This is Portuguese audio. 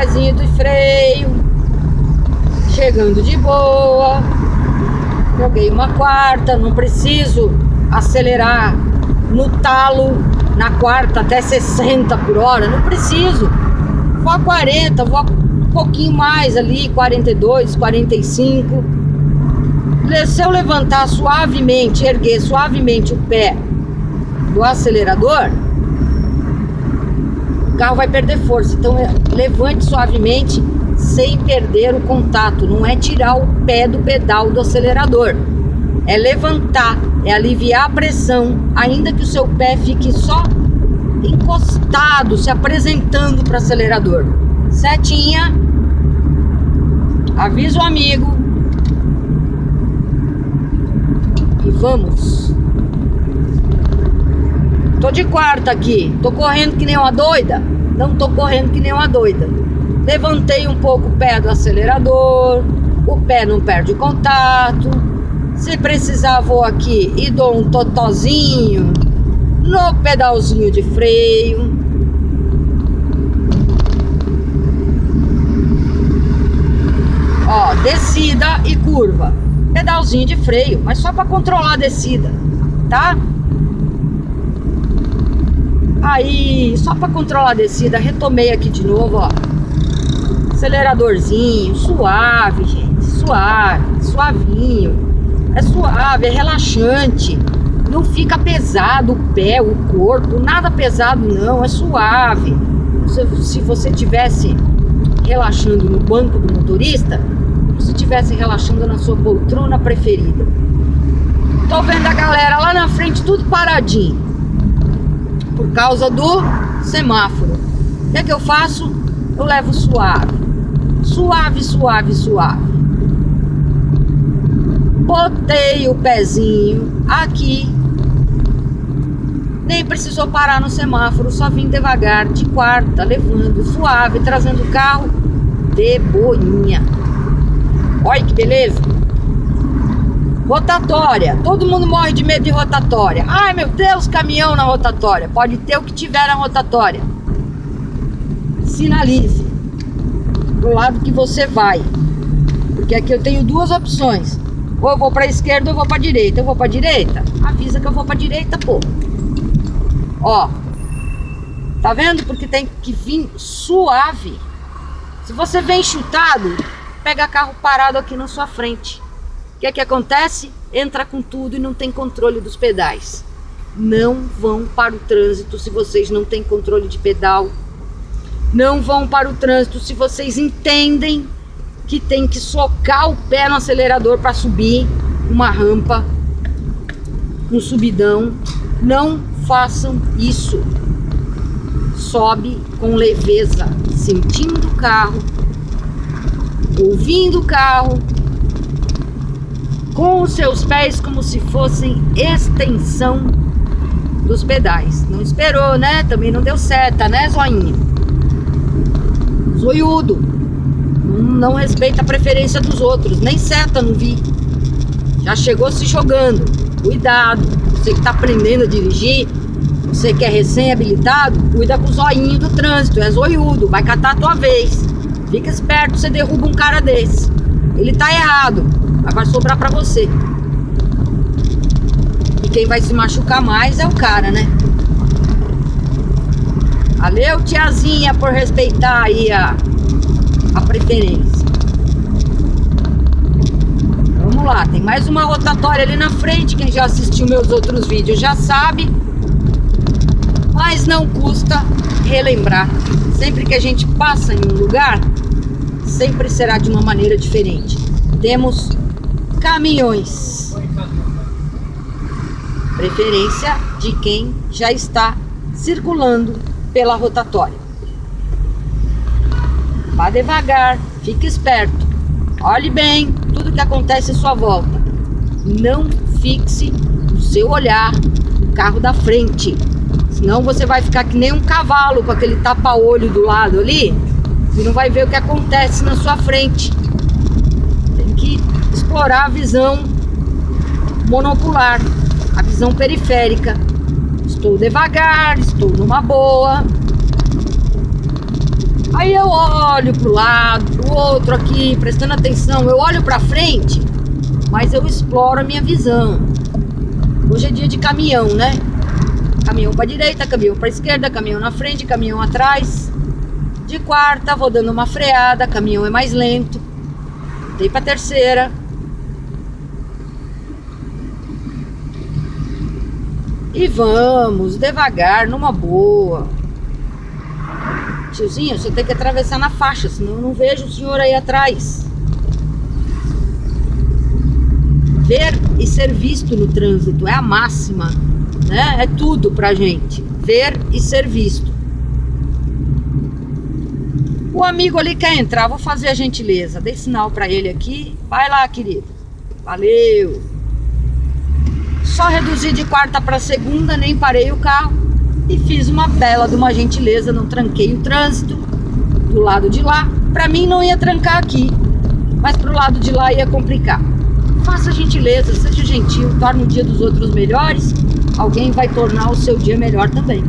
pezinho do freio, chegando de boa. Joguei uma quarta, não preciso acelerar no talo na quarta até 60 por hora, não preciso. Vou a 40, vou um pouquinho mais ali, 42, 45. Se eu levantar suavemente, erguer suavemente o pé do acelerador, carro vai perder força. Então levante suavemente sem perder o contato. Não é tirar o pé do pedal do acelerador. É levantar, é aliviar a pressão, ainda que o seu pé fique só encostado, se apresentando para o acelerador. Setinha. Avisa o amigo. E vamos. Tô de quarta aqui. Tô correndo que nem uma doida? Não tô correndo que nem uma doida. Levantei um pouco o pé do acelerador. O pé não perde contato. Se precisar, vou aqui e dou um totozinho no pedalzinho de freio. Ó, descida e curva. Pedalzinho de freio, mas só para controlar a descida, tá? Aí, só para controlar a descida, retomei aqui de novo, ó. Aceleradorzinho, suave, gente, suave, suavinho. É suave, é relaxante. Não fica pesado o pé, o corpo, nada pesado não, é suave. Se, se você tivesse relaxando no banco do motorista, se estivesse relaxando na sua poltrona preferida. Tô vendo a galera lá na frente tudo paradinho por causa do semáforo. O que é que eu faço? Eu levo suave. Suave, suave, suave. Botei o pezinho aqui. Nem precisou parar no semáforo, só vim devagar, de quarta, levando suave, trazendo o carro de boinha. Olha que beleza! Rotatória. Todo mundo morre de medo de rotatória. Ai meu Deus, caminhão na rotatória. Pode ter o que tiver na rotatória. Sinalize pro lado que você vai. Porque aqui eu tenho duas opções. Ou eu vou para esquerda ou eu vou para direita. Eu vou para direita? Avisa que eu vou para direita, pô. Ó. Tá vendo? Porque tem que vir suave. Se você vem chutado, pega carro parado aqui na sua frente. O que é que acontece? Entra com tudo e não tem controle dos pedais. Não vão para o trânsito se vocês não têm controle de pedal. Não vão para o trânsito se vocês entendem que tem que socar o pé no acelerador para subir uma rampa, um subidão. Não façam isso. Sobe com leveza, sentindo o carro, ouvindo o carro, com os seus pés como se fossem extensão dos pedais. Não esperou, né? Também não deu seta, né, zoinho? Zoiudo. Não respeita a preferência dos outros. Nem seta não vi. Já chegou se jogando. Cuidado. Você que tá aprendendo a dirigir, você que é recém-habilitado, cuida com o zoinho do trânsito. É zoiudo. Vai catar a tua vez. Fica esperto, você derruba um cara desse. Ele tá errado. Mas vai sobrar pra você. E quem vai se machucar mais é o cara, né? Valeu, tiazinha, por respeitar aí a, a preferência. Vamos lá, tem mais uma rotatória ali na frente. Quem já assistiu meus outros vídeos já sabe. Mas não custa relembrar. Sempre que a gente passa em um lugar, sempre será de uma maneira diferente. Temos caminhões. Preferência de quem já está circulando pela rotatória. Vá devagar, fique esperto. Olhe bem tudo que acontece à sua volta. Não fixe o seu olhar no carro da frente. Senão você vai ficar que nem um cavalo com aquele tapa-olho do lado ali e não vai ver o que acontece na sua frente explorar a visão monocular, a visão periférica. Estou devagar, estou numa boa. Aí eu olho pro lado, pro outro aqui, prestando atenção. Eu olho pra frente, mas eu exploro a minha visão. Hoje é dia de caminhão, né? Caminhão pra direita, caminhão pra esquerda, caminhão na frente, caminhão atrás. De quarta, vou dando uma freada, caminhão é mais lento. Dei pra terceira. E vamos, devagar, numa boa. Tiozinho, você tem que atravessar na faixa, senão eu não vejo o senhor aí atrás. Ver e ser visto no trânsito é a máxima, né? É tudo pra gente. Ver e ser visto. O amigo ali quer entrar, vou fazer a gentileza. Dei sinal pra ele aqui. Vai lá, querido. Valeu. Só reduzi de quarta para segunda, nem parei o carro e fiz uma bela de uma gentileza, não tranquei o trânsito do lado de lá. Para mim não ia trancar aqui, mas pro lado de lá ia complicar. Faça gentileza, seja gentil, torne o dia dos outros melhores. Alguém vai tornar o seu dia melhor também.